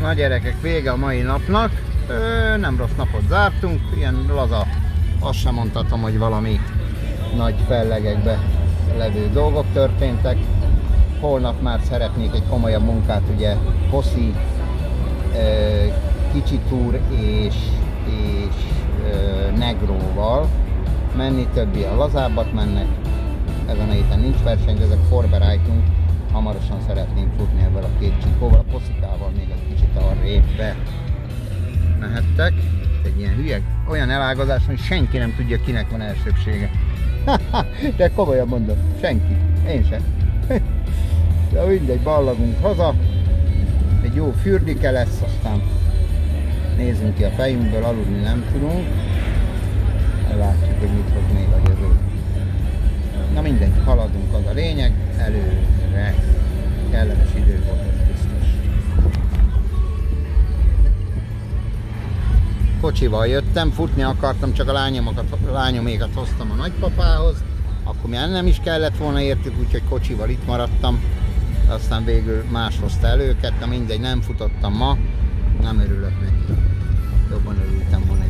Na gyerekek, vége a mai napnak. Ö, nem rossz napot zártunk, ilyen laza. Azt sem mondhatom, hogy valami nagy fellegekbe levő dolgok történtek. Holnap már szeretnék egy komolyabb munkát, ugye Koszi, Kicsi Túr és, és Negróval menni, többi a lazábbat mennek. Ezen a héten nincs verseny, de ezek forberájtunk. Hamarosan szeretnénk futni ebben a két csikóval, a poszikával be mehettek. Egy ilyen hülye, olyan elágazás, hogy senki nem tudja, kinek van elsőbsége. De komolyan mondom, senki. Én sem. De mindegy, ballagunk haza. Egy jó fürdike lesz, aztán nézzünk ki a fejünkből, aludni nem tudunk. Látjuk, hogy mit hoz még a jövő. Na mindegy, haladunk, az a lényeg, előre. Kocsival jöttem, futni akartam, csak a lányomokat, lányomékat hoztam a nagypapához. Akkor már nem is kellett volna értük, úgyhogy kocsival itt maradtam. Aztán végül más hozta el őket, de mindegy, nem futottam ma. Nem örülök neki. Jobban örültem volna